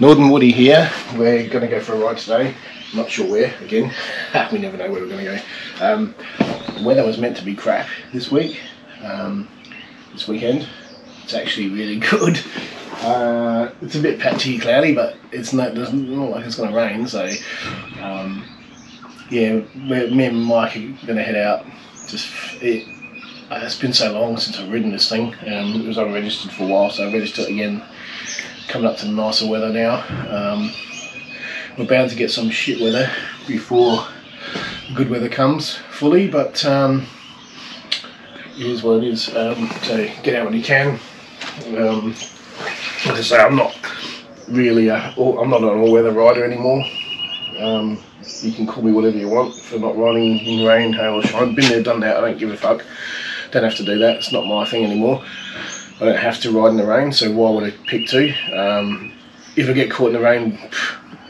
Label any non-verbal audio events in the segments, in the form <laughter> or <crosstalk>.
Northern Woody here. We're going to go for a ride today. Not sure where, again. <laughs> we never know where we're going to go. Um, the weather was meant to be crap this week, um, this weekend. It's actually really <laughs> good. Uh, it's a bit patchy, cloudy, but it's not doesn't look like it's going to rain. So, um, yeah, me and Mike are going to head out. Just it, uh, it's been so long since I've ridden this thing. Um, it was unregistered for a while, so I registered it again. Coming up to nicer weather now. Um, we're bound to get some shit weather before good weather comes fully, but um, it is what it is. Um, so get out when you can. Um, like I say, I'm not really a, I'm not an all-weather rider anymore. Um, you can call me whatever you want for not riding in rain, hail or shine. Been there, done that. I don't give a fuck. Don't have to do that. It's not my thing anymore. I don't have to ride in the rain, so why would I pick two? Um, if I get caught in the rain,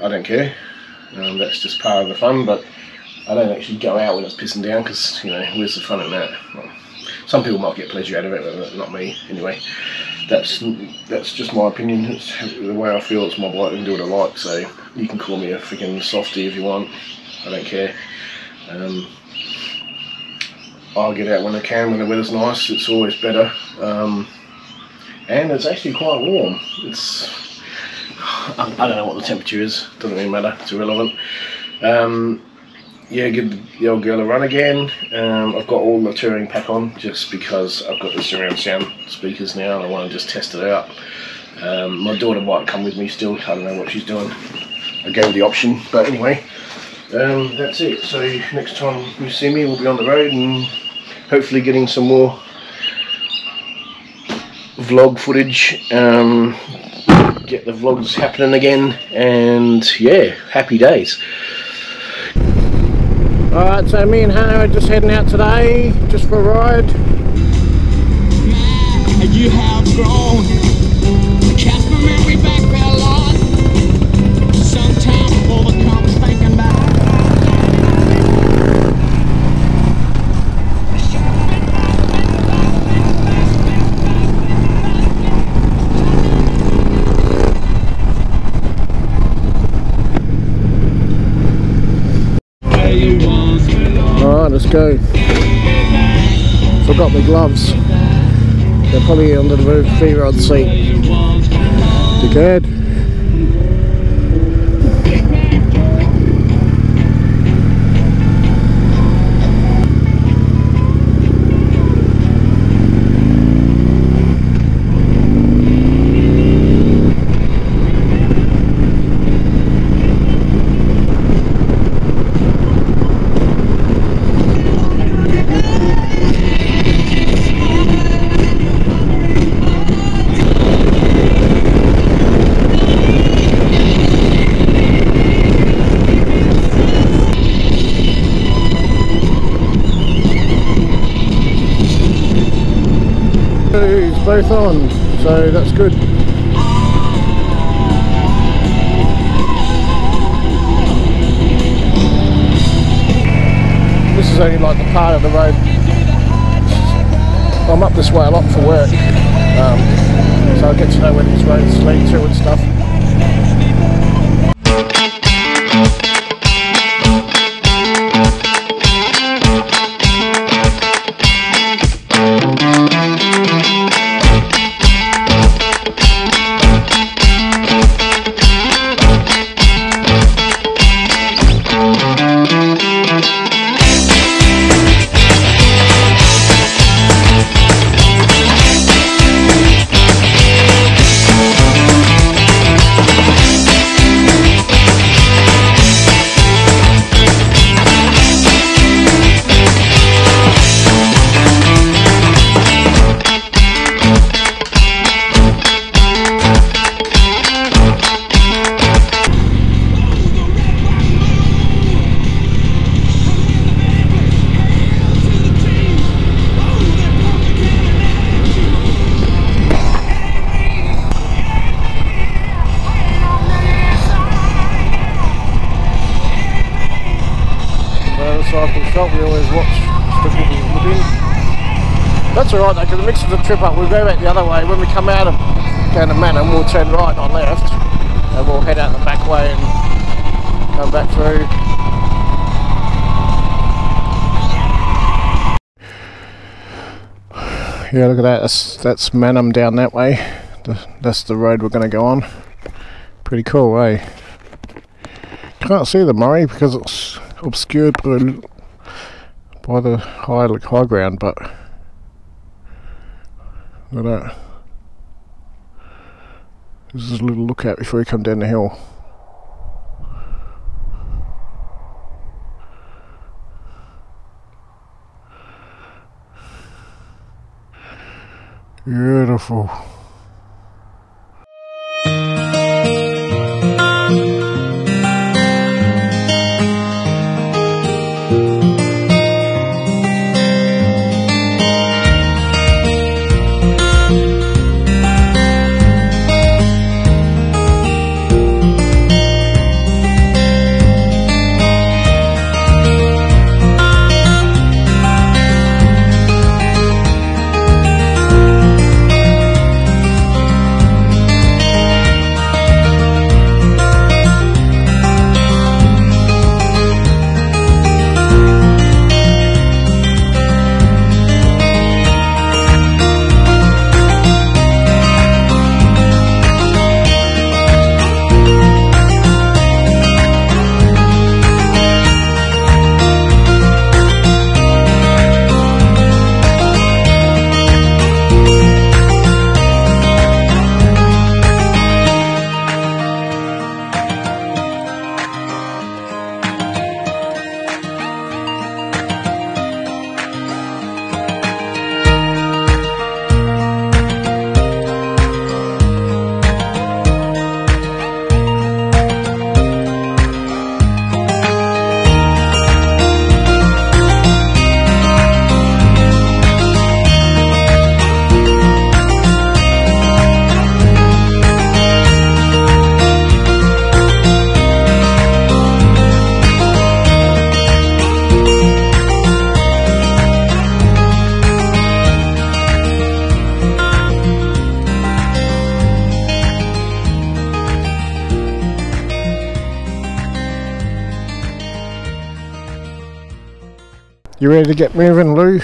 I don't care. Um, that's just part of the fun, but I don't actually go out when it's pissing down because, you know, where's the fun in that? Well, some people might get pleasure out of it, but not me, anyway that's that's just my opinion. It's the way I feel. It's my bike. I can do what I like. So you can call me a freaking softy if you want. I don't care. Um, I'll get out when I can when the weather's nice. It's always better. Um, and it's actually quite warm. It's I, don't know what the temperature is. Doesn't really matter. It's irrelevant. Um, yeah, give the old girl a run again. Um, I've got all the touring pack on just because I've got the surround sound speakers now and I want to just test it out. Um, my daughter might come with me still, I don't know what she's doing. I gave her the option, but anyway, um, that's it. So next time you see me, we'll be on the road and hopefully getting some more vlog footage. Um, get the vlogs happening again and yeah, happy days. Alright, so me and Hannah are just heading out today, just for a ride. Go. Forgot my gloves. They're probably under the free rod seat. Be Good. Both on, so that's good. This is only like the part of the road. I'm up this way a lot for work, um, so I get to know where these roads lead to and stuff. That's alright though, because it mixes the trip up. We'll go back the other way. When we come out of going to Mannum, we'll turn right on left, and we'll head out the back way and come back through. Yeah, look at that. That's that's Mannum down that way. The, that's the road we're going to go on. Pretty cool, eh? Can't see the Murray because it's obscured by, by the high high ground, but look at that. This is a little lookout before you come down the hill. Beautiful. You ready to get moving, Lou?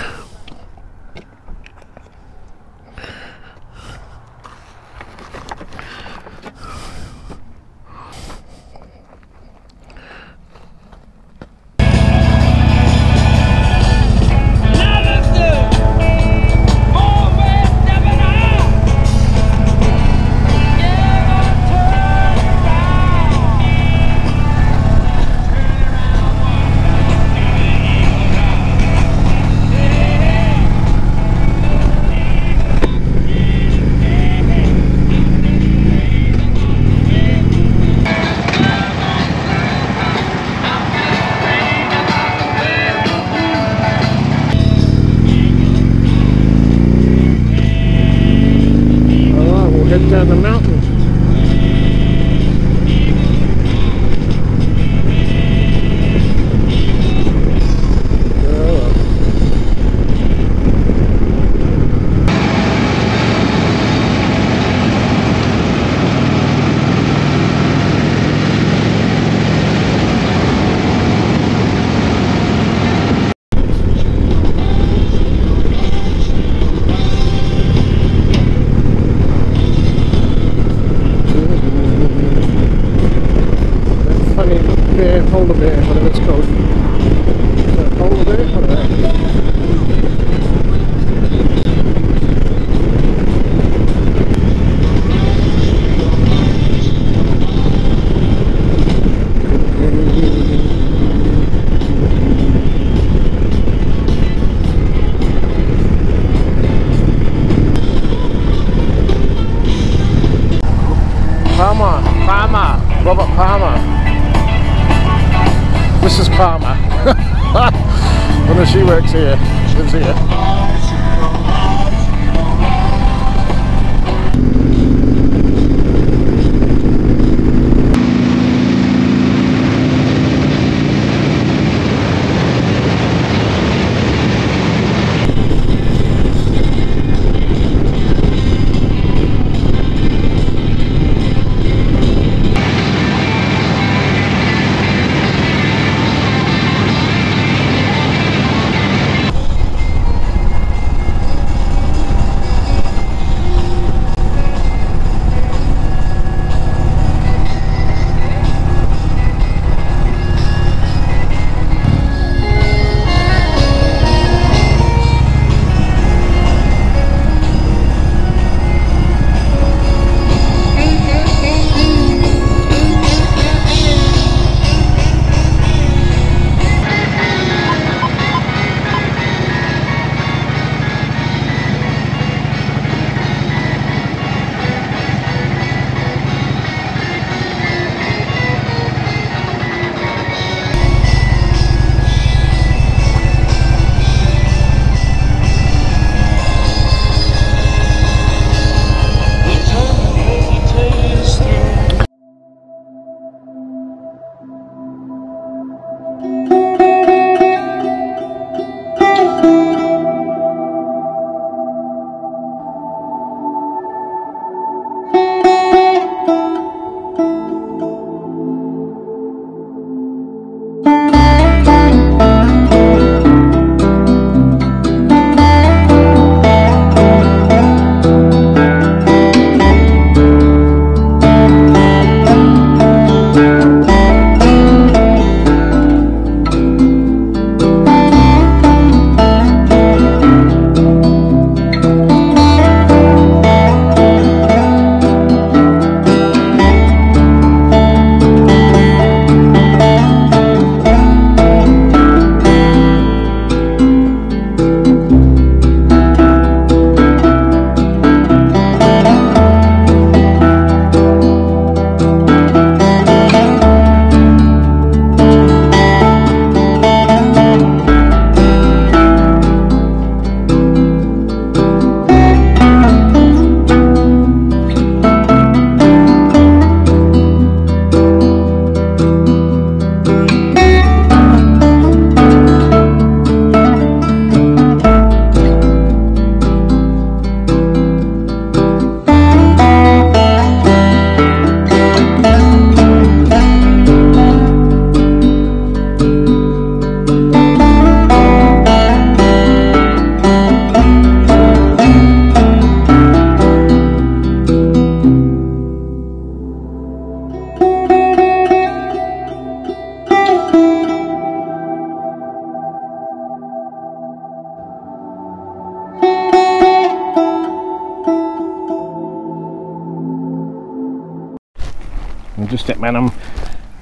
Just at Mannum,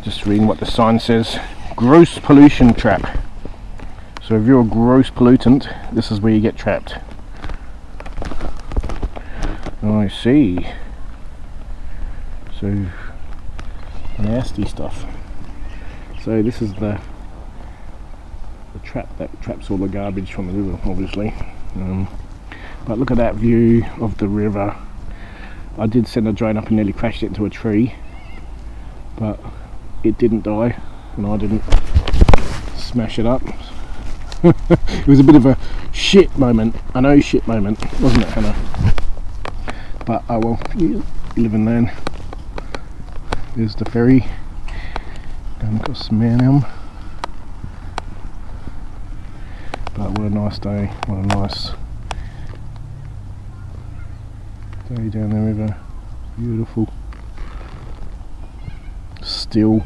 just reading what the sign says. Gross pollution trap. So if you're a gross pollutant, this is where you get trapped. I see. So nasty stuff. So this is the the trap that traps all the garbage from the river, obviously. Um, but look at that view of the river. I did send a drone up and nearly crashed it into a tree, but it didn't die, and I didn't smash it up. <laughs> it was a bit of a shit moment, I know shit moment, wasn't it, Hannah? But oh well, you live and learn. There's the ferry going across Mannum. But what a nice day, what a nice day down the river. Beautiful. Still.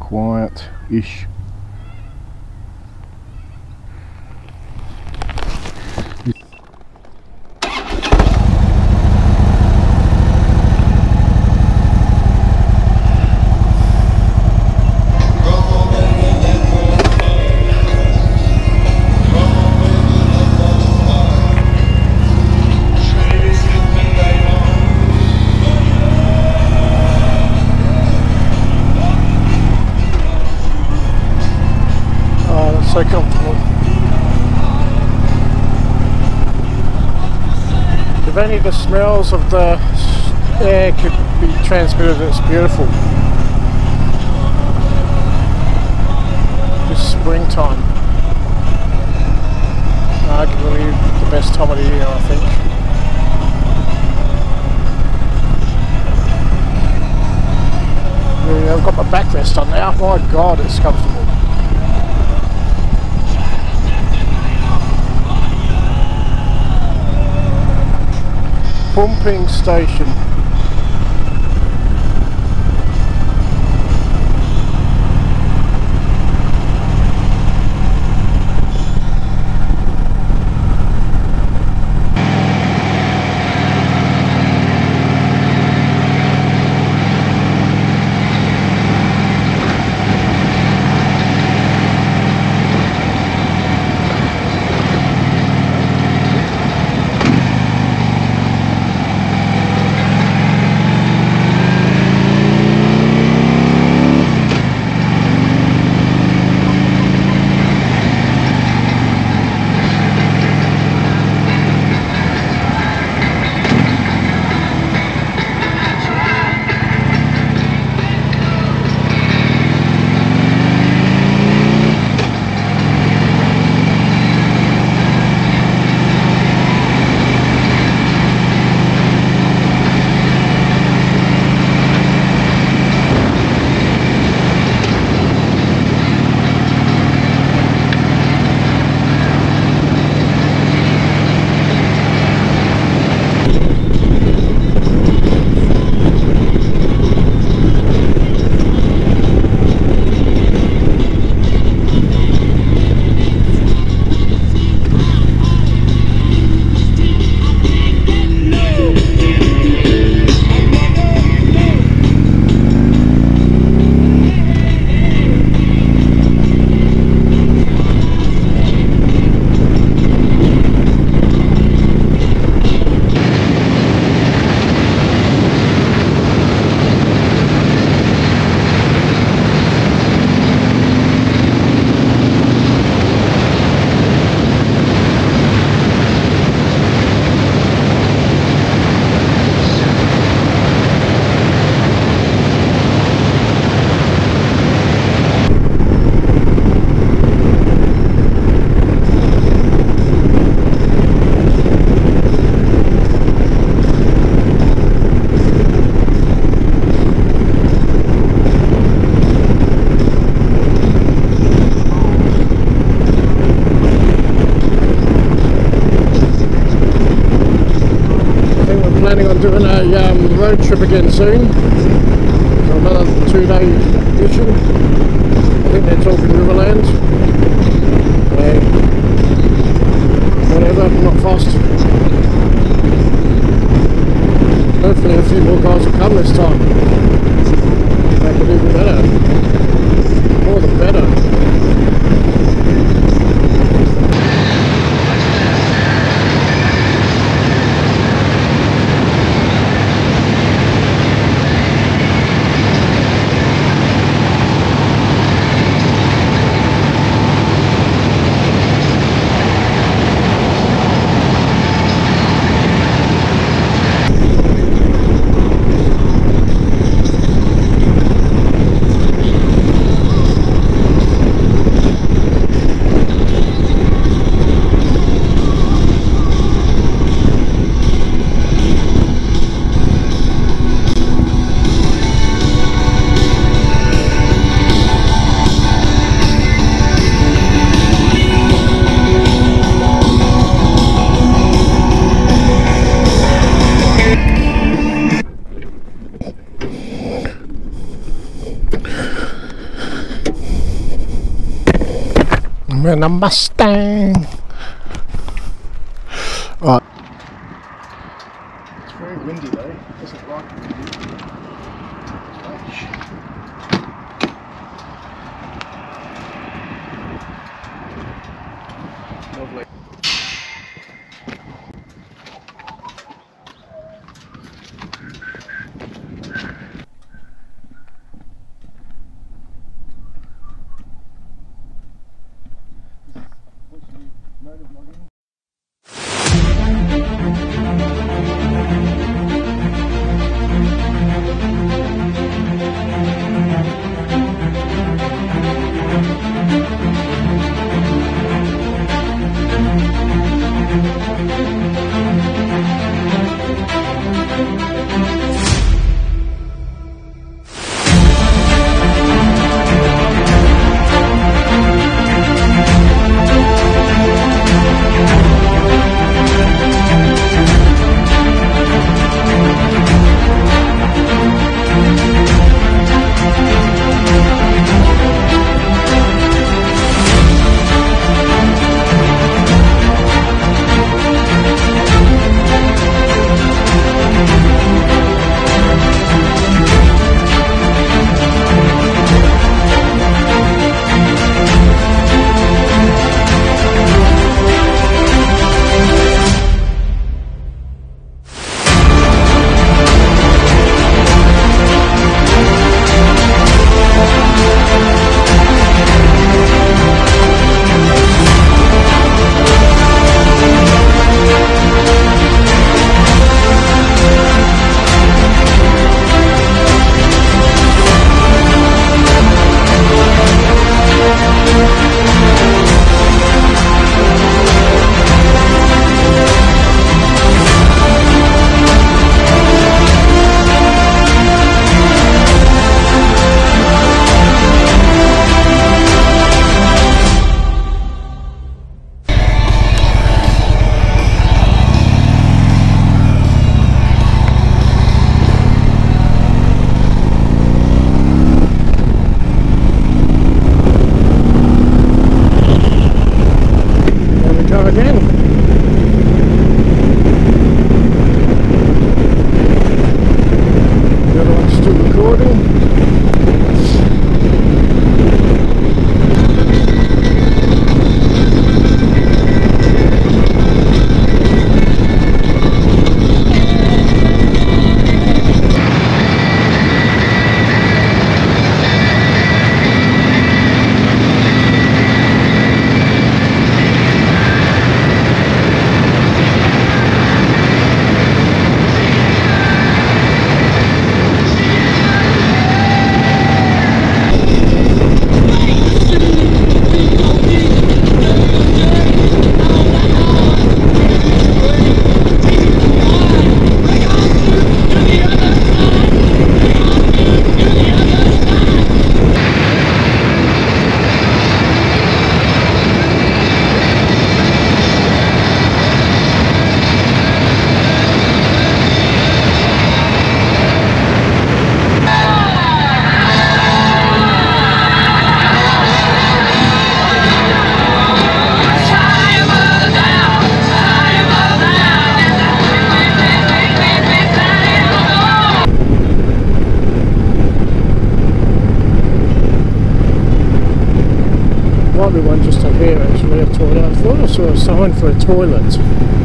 Quiet-ish. So comfortable. If only the smells of the air could be transmitted, it's beautiful. It's springtime. Arguably the best time of the year, I think. I've got my backrest on now. My God, it's comfortable. Pumping station. Again soon. So another two day a Mustang. Right. Sign for a toilet.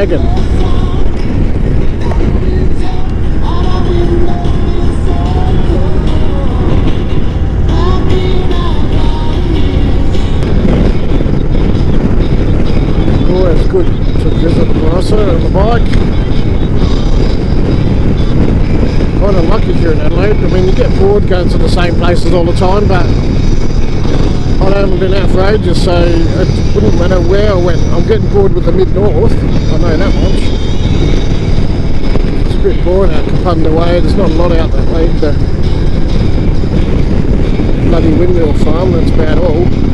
The dragon. Oh, Always good to visit Barossa on the bike. Kind of lucky here in Adelaide. I mean, you get bored going to the same places all the time, but I haven't been out for ages, so it wouldn't matter where I went. I'm getting bored with the mid-north, I know that much. It's a bit boring out Kapunda Way, there's not a lot out that way. The bloody windmill farm, that's about all.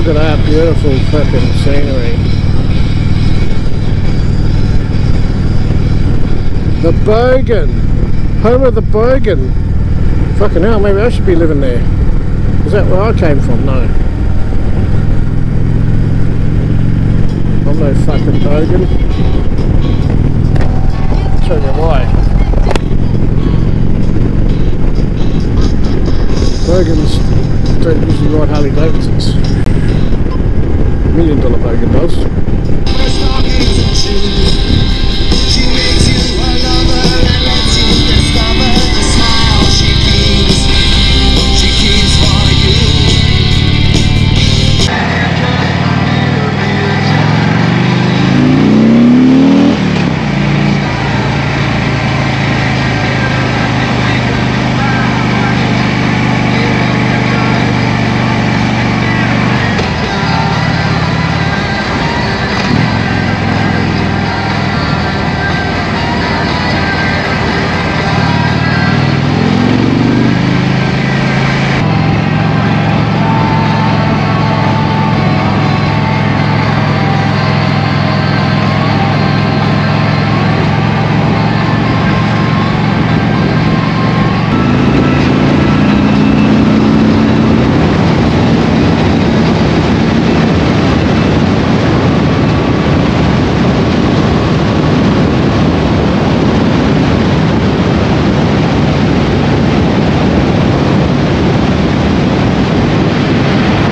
Look at that beautiful fucking scenery. The Bogan. Home of the Bogan. Fucking hell, maybe I should be living there. Is that where I came from? No. I'm no fucking Bogan. I'll you why. Bogans don't usually ride Harley Davidsons million dollar bag in.